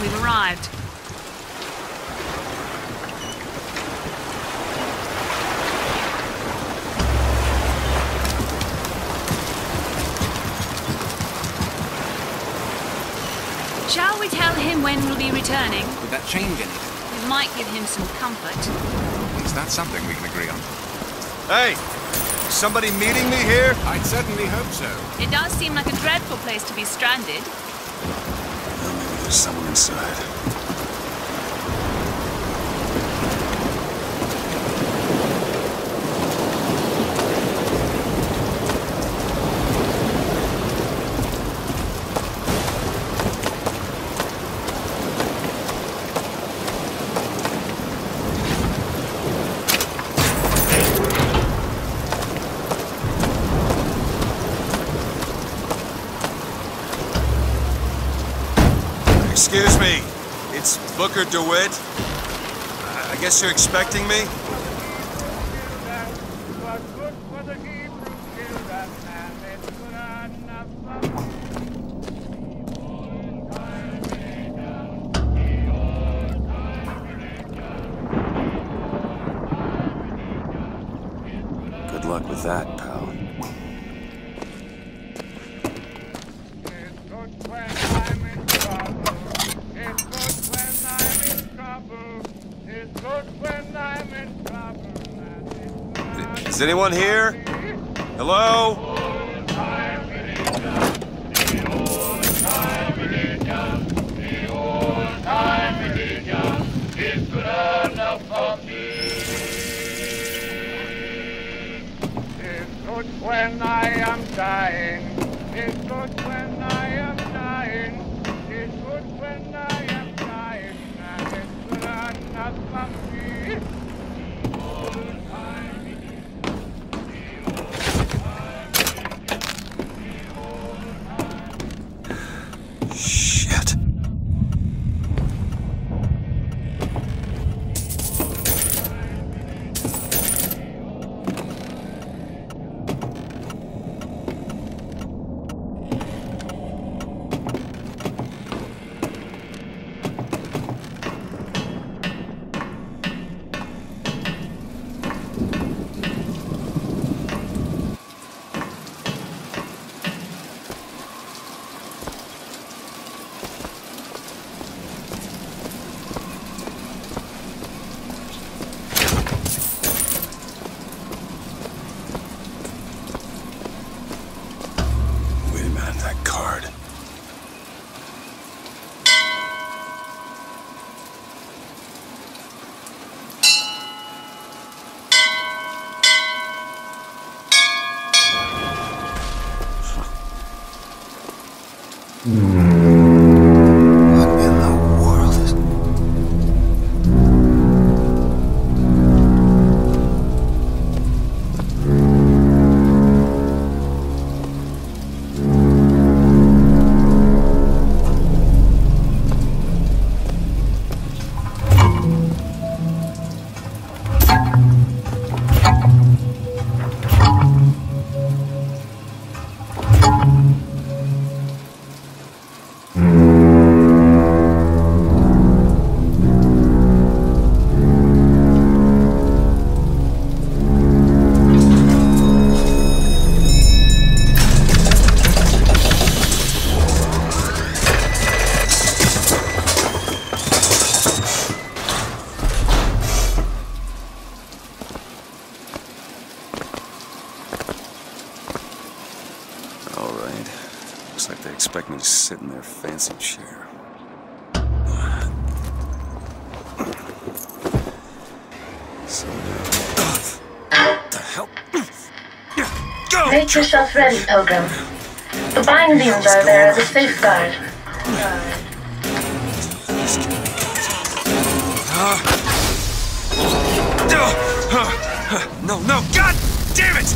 We've arrived. Shall we tell him when we'll be returning? Would that change anything? It might give him some comfort. Is that something we can agree on? Hey! Somebody meeting me here? I'd certainly hope so. It does seem like a dreadful place to be stranded. There's someone inside. Excuse me. Booker DeWitt. I I guess you're expecting me? Good luck with that, Is anyone here? Hello? When I am dying. It's good when I am dying. It's good when I am dying. And it's good enough for me. What sit in their fancy chair. So, what the hell? Go! Make yourself ready, Pilgrim. The bindings are there as a safeguard. No, no, God damn it!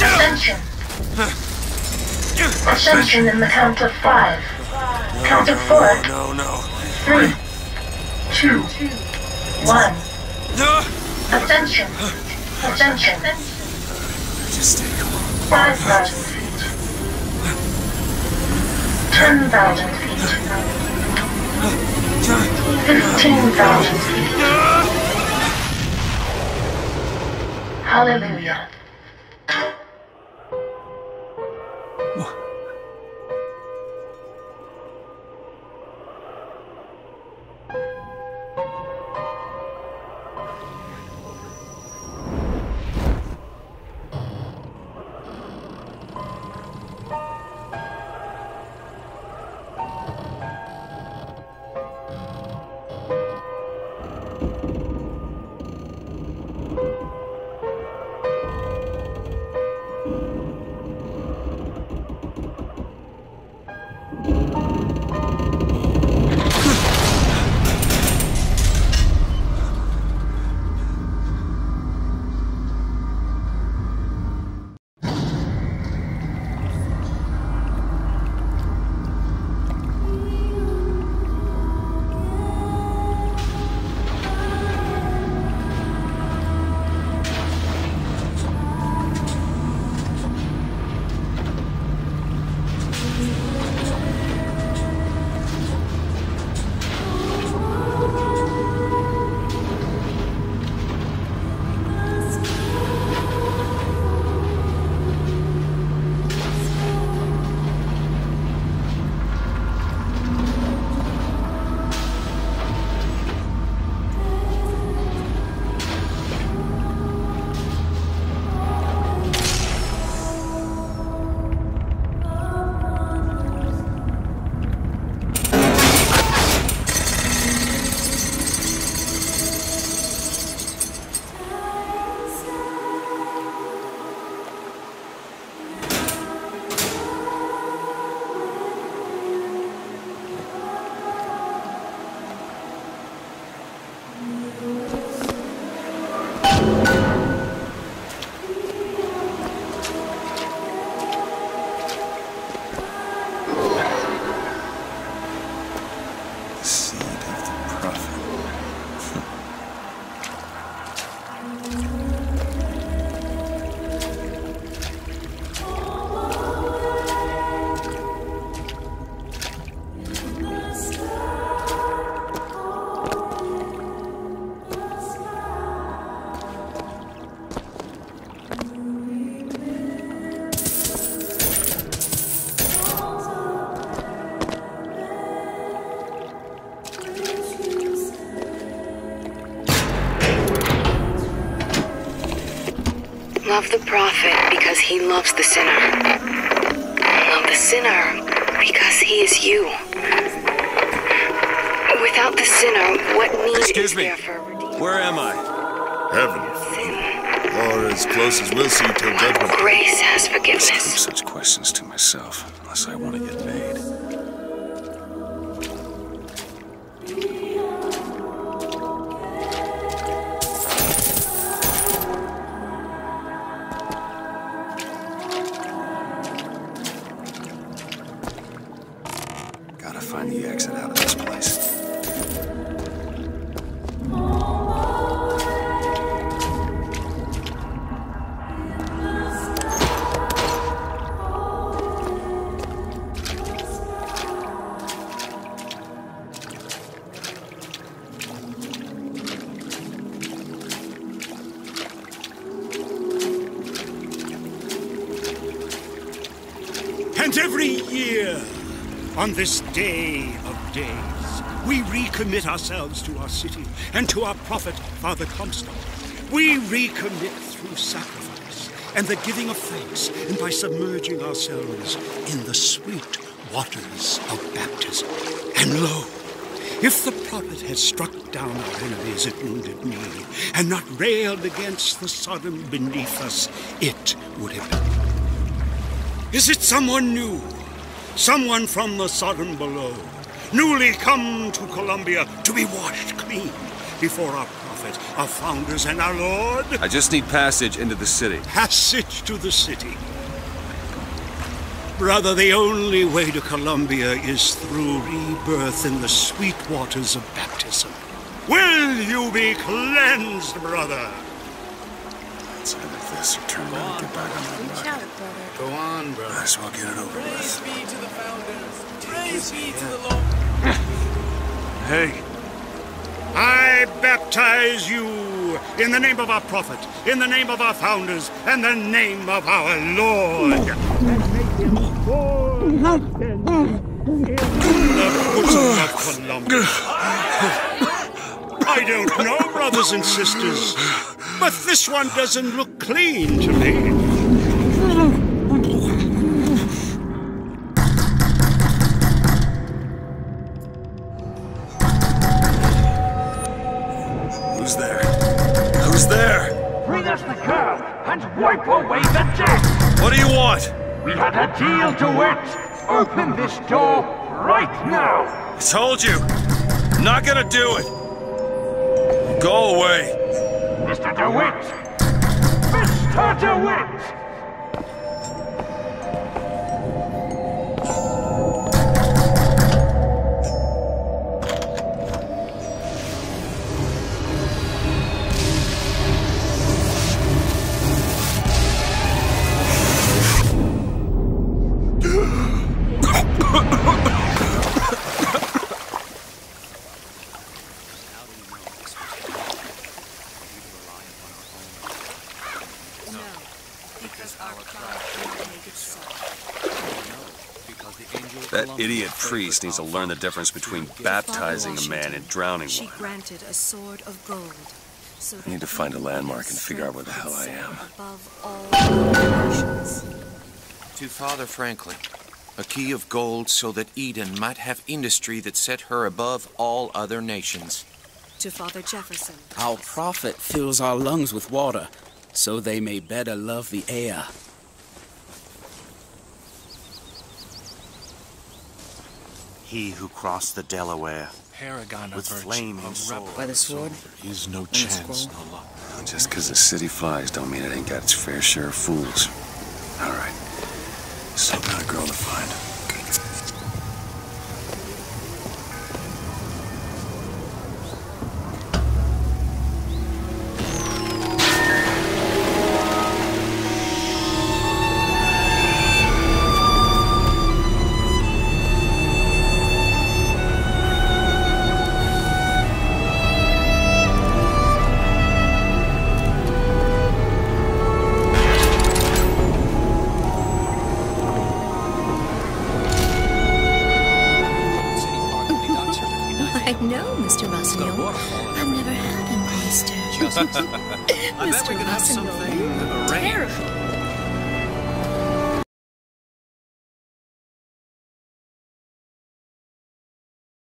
Ascension. Ascension in the count of five. Count of four, No, no. three, two, one. Ascension. Ascension. Just. Five thousand feet. Ten thousand feet. Fifteen thousand feet. Hallelujah. Love the prophet because he loves the sinner. Love the sinner because he is you. Without the sinner, what need Excuse is me. there for redeemer? Where am I? Heaven, Sin. or as close as we'll see till judgment. Grace has forgiveness. Keep forgiveness. such questions to myself, unless I want to get paid. Every year, on this day of days, we recommit ourselves to our city and to our prophet, Father Comstock. We recommit through sacrifice, and the giving of thanks, and by submerging ourselves in the sweet waters of baptism. And lo, if the prophet had struck down our enemies, it wounded me, and not railed against the Sodom beneath us, it would have been. Is it someone new? Someone from the Sodom below, newly come to Columbia to be washed clean before our prophet, our founders, and our Lord? I just need passage into the city. Passage to the city. Brother, the only way to Columbia is through rebirth in the sweet waters of baptism. Will you be cleansed, brother? Either this or turn around and get back on that bike. Go on, brother. Might as well get it over with. Praise be to the founders. Praise be to the Lord. Hey, I baptize you in the name of our prophet, in the name of our founders, and the name of our Lord. And make him born again in the bosom of Columbia. I don't know, brothers and sisters, but this one doesn't look clean to me. who's there? Who's there? Bring us the girl and wipe away the debt. What do you want? We had a deal to it. Open this door right now. I told you. I'm not gonna do it. Go away. Mr. DeWitt! Mr. DeWitt! Priest needs to learn the difference between baptizing a man and drowning She one. granted a sword of gold. So I need to find a landmark and figure out where the hell I am. Above all other nations. To Father Franklin, a key of gold so that Eden might have industry that set her above all other nations. To Father Jefferson. Our prophet fills our lungs with water, so they may better love the air. He who crossed the Delaware Paragon of with virtue, flaming a sword. By the sword? There is no the chance, scroll? no luck. Just because the city flies don't mean it ain't got its fair share of fools. All right. Still got a girl to find. I bet we could have something you're arranged. terrible.